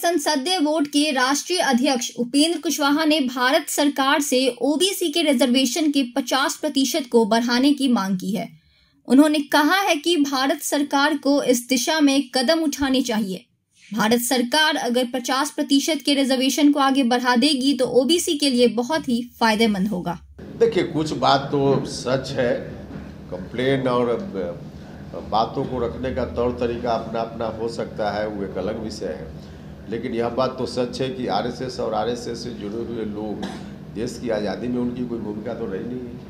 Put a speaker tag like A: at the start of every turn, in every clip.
A: संसदीय बोर्ड के राष्ट्रीय अध्यक्ष उपेंद्र कुशवाहा ने भारत सरकार से ओबीसी के रिजर्वेशन के 50 प्रतिशत को बढ़ाने की मांग की है। उन्होंने कहा है कि भारत सरकार को इस दिशा में कदम उठाने चाहिए। भारत सरकार अगर 50 प्रतिशत के रिजर्वेशन को आगे बढ़ा देगी तो ओबीसी के लिए बहुत ही फ़ायदेमंद होगा।
B: देखिए, कुछ बात तो सच है। कंप्लेन और बातों को रखने का तौर तरीका अपना अपना हो सकता है, वो एक अलग विषय है। लेकिन यह बात तो सच है कि आरएसएस और आरएसएस से जुड़े हुए लोग देश की आज़ादी में उनकी कोई भूमिका तो रही नहीं है।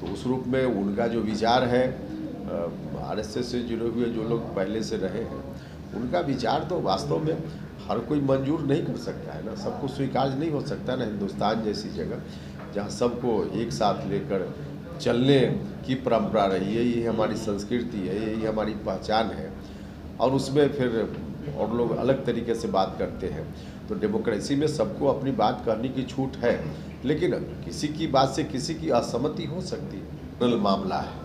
B: तो उस रूप में उनका जो विचार है आरएसएस से जुड़े हुए जो लोग पहले से रहे हैं, उनका विचार तो वास्तव में हर कोई मंजूर नहीं कर सकता है ना। सबको स्वीकार नहीं हो सकता ना हिंदुस्तान जैसी जगह, जहाँ सबको एक साथ लेकर चलने की परंपरा रही है। यही हमारी संस्कृति है यही हमारी पहचान है। और उसमें फिर और लोग अलग तरीके से बात करते हैं। तो डेमोक्रेसी में सबको अपनी बात करने की छूट है, लेकिन किसी की बात से किसी की असहमति हो सकती है। मामला है।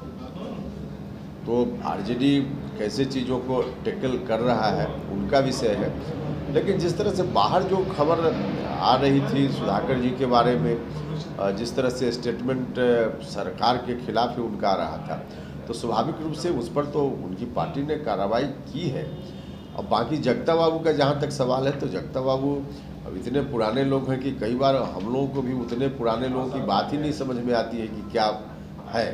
B: तो आरजेडी कैसे चीज़ों को टेकल कर रहा है, उनका विषय है। लेकिन जिस तरह से बाहर जो खबर आ रही थी सुधाकर जी के बारे में जिस तरह से स्टेटमेंट सरकार के खिलाफ ही उनका आ रहा था तो स्वाभाविक रूप से उस पर तो उनकी पार्टी ने कार्रवाई की है। और बाकी जगता बाबू का जहाँ तक सवाल है तो जगता बाबू अब इतने पुराने लोग हैं कि कई बार हम लोगों को भी उतने पुराने लोगों की बात ही नहीं समझ में आती है कि क्या है।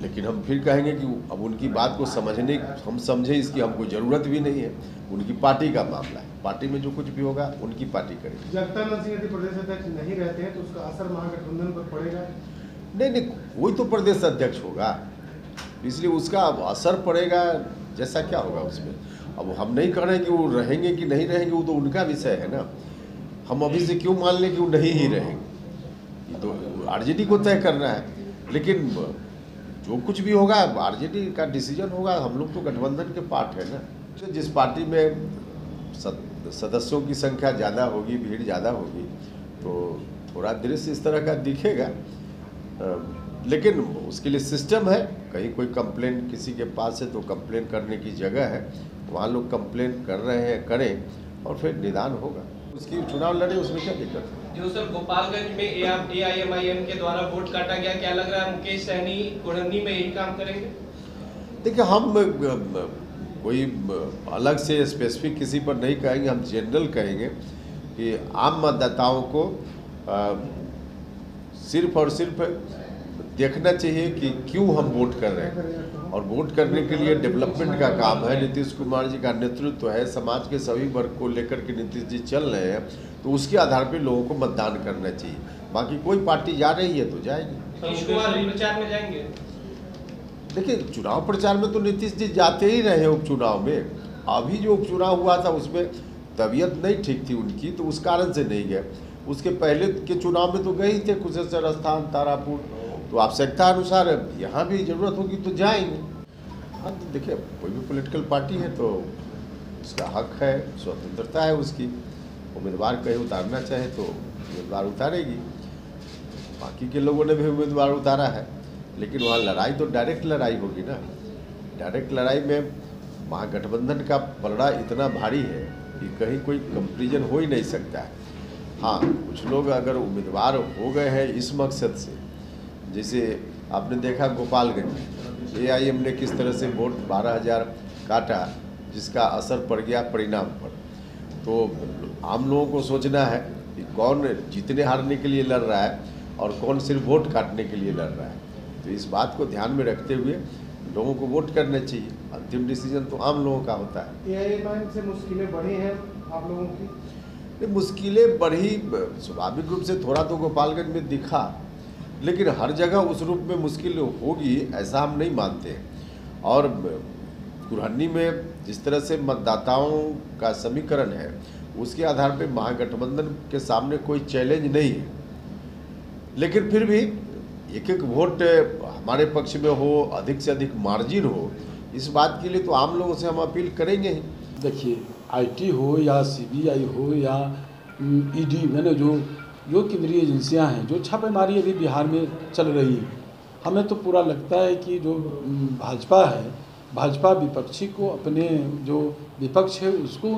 B: लेकिन हम फिर कहेंगे कि अब उनकी बात को समझने हम समझे इसकी हमको ज़रूरत भी नहीं है। उनकी पार्टी का मामला है। पार्टी में जो कुछ भी होगा उनकी पार्टी करेगी।
C: जगतानंद सिंह यदि प्रदेश अध्यक्ष नहीं रहते हैं तो उसका असर महागठबंधन पर पड़ेगा।
B: नहीं नहीं वही तो प्रदेश अध्यक्ष होगा। इसलिए उसका असर पड़ेगा जैसा क्या होगा उसमें। अब हम नहीं कह रहे कि वो रहेंगे कि नहीं रहेंगे वो तो उनका विषय है ना। हम अभी से क्यों मान लें कि वो नहीं ही रहेंगे? तो आरजेडी को तय करना है। लेकिन जो कुछ भी होगा आरजेडी का डिसीज़न होगा हम लोग तो गठबंधन के पार्ट है ना। तो जिस पार्टी में सदस्यों की संख्या ज़्यादा होगी भीड़ ज़्यादा होगी तो थोड़ा दृश्य इस तरह का दिखेगा। लेकिन उसके लिए सिस्टम है कहीं कोई कंप्लेन किसी के पास है तो कंप्लेन करने की जगह है। वहाँ लोग कंप्लेन कर रहे हैं करें और फिर निदान होगा। उसकी चुनाव लड़े उसमें क्या दिक्कत है?
D: जो सर गोपालगंज में ए आई एम आई एम के द्वारा वोट काटा गया। क्या लग रहा है मुकेश सहनी कुड़नी में यही काम करेंगे?
B: देखिए हम कोई अलग से स्पेसिफिक किसी पर नहीं कहेंगे हम जनरल कहेंगे कि आम मतदाताओं को आ, सिर्फ़ और सिर्फ़ देखना चाहिए कि क्यों हम वोट कर रहे हैं। और वोट करने के लिए डेवलपमेंट का काम है। नीतीश कुमार जी का नेतृत्व है। समाज के सभी वर्ग को लेकर के नीतीश जी चल रहे हैं तो उसके आधार पर लोगों को मतदान करना चाहिए। बाकी कोई पार्टी जा रही है तो जाएगी।
D: प्रचार
B: देखिए चुनाव प्रचार में तो नीतीश जी जाते ही रहे उपचुनाव में। अभी जो उपचुनाव हुआ था उसमें तबीयत नहीं ठीक थी उनकी तो उस कारण से नहीं गए। उसके पहले के चुनाव में तो गए ही थे कुशेश्वर स्थान तारापुर तो आवश्यकता अनुसार यहाँ भी ज़रूरत होगी तो जाएँगे। हाँ तो देखिए, कोई भी पॉलिटिकल पार्टी है तो उसका हक है, स्वतंत्रता है उसकी। उम्मीदवार कहीं उतारना चाहे तो उम्मीदवार उतारेगी। बाकी के लोगों ने भी उम्मीदवार उतारा है, लेकिन वहाँ लड़ाई तो डायरेक्ट लड़ाई होगी ना। डायरेक्ट लड़ाई में महागठबंधन का पलड़ा इतना भारी है कि कहीं कोई कंपेरिजन हो ही नहीं सकता है। हाँ कुछ लोग अगर उम्मीदवार हो गए हैं इस मकसद से जैसे आपने देखा गोपालगंज ए आई एम ने किस तरह से वोट बारह हज़ार काटा जिसका असर पड़ गया परिणाम पर। तो आम लोगों को सोचना है कि कौन जीतने हारने के लिए लड़ रहा है और कौन सिर्फ़ वोट काटने के लिए लड़ रहा है। तो इस बात को ध्यान में रखते हुए लोगों को वोट करना चाहिए। अंतिम डिसीज़न तो आम लोगों का होता
C: है। से मुश्किलें बढ़ी हैं आप लोगों की?
B: मुश्किलें बढ़ी स्वाभाविक रूप से थोड़ा तो गोपालगंज में दिखा। लेकिन हर जगह उस रूप में मुश्किल होगी, ऐसा हम नहीं मानते। और कुरहनी में जिस तरह से मतदाताओं का समीकरण है, उसके आधार पर महागठबंधन के सामने कोई चैलेंज नहीं है। लेकिन फिर भी एक एक वोट हमारे पक्ष में हो, अधिक से अधिक मार्जिन हो, इस बात के लिए तो आम लोगों से हम अपील करेंगे ही।
E: देखिए, आईटी हो या सीबीआई हो या ईडी, मैंने जो जो केंद्रीय एजेंसियाँ हैं, जो छापेमारी अभी बिहार में चल रही है, हमें तो पूरा लगता है कि जो भाजपा है, भाजपा विपक्षी को अपने जो विपक्ष है, उसको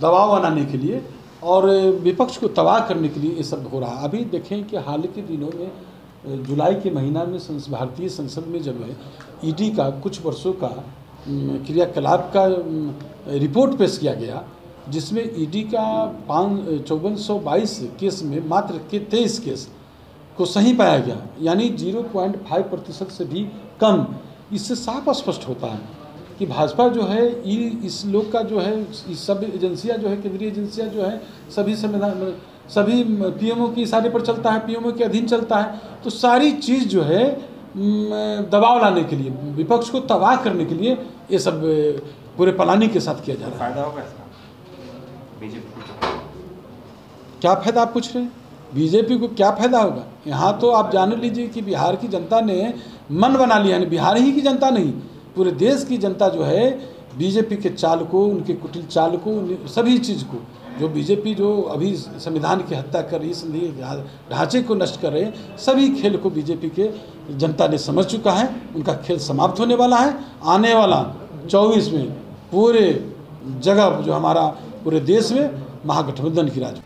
E: दबाव बनाने के लिए और विपक्ष को तबाह करने के लिए ये सब हो रहा है। अभी देखें कि हाल के दिनों में, जुलाई के महीना में भारतीय संसद में जब ईडी का कुछ वर्षों का क्रियाकलाप का रिपोर्ट पेश किया गया जिसमें ईडी का पाँच, चौवन सौ बाईस केस में, मात्र के तेईस केस को सही पाया गया। यानी ज़ीरो पॉइंट फाइव प्रतिशत से भी कम। इससे साफ़ स्पष्ट होता है कि भाजपा जो है ये इस लोग का जो है, इस सब एजेंसियाँ जो है, केंद्रीय एजेंसियाँ जो है, सभी संविधान सभी पीएमओ के इशारे पर चलता है, पीएमओ के अधीन चलता है। तो सारी चीज़ जो है दबाव लाने के लिए, विपक्ष को तबाह करने के लिए, ये सब पूरे प्लानिंग के साथ किया जा रहा है।
F: फ़ायदा होगा बीजेपी
E: क्या फ़ायदा आप पूछ रहे हैं? बीजेपी को क्या फ़ायदा होगा? यहाँ तो आप जान लीजिए कि बिहार की जनता ने मन बना लिया, यानी बिहार ही की जनता नहीं, पूरे देश की जनता जो है, बीजेपी के चाल को उनके कुटिल चाल को सभी चीज़ को, जो बीजेपी जो अभी संविधान की हत्या कर रही संधि ढांचे को नष्ट कर रहे हैं, सभी खेल को बीजेपी के जनता ने समझ चुका है, उनका खेल समाप्त होने वाला है, आने वाला चौबीस में पूरे जगह जो हमारा पूरे देश में महागठबंधन की राज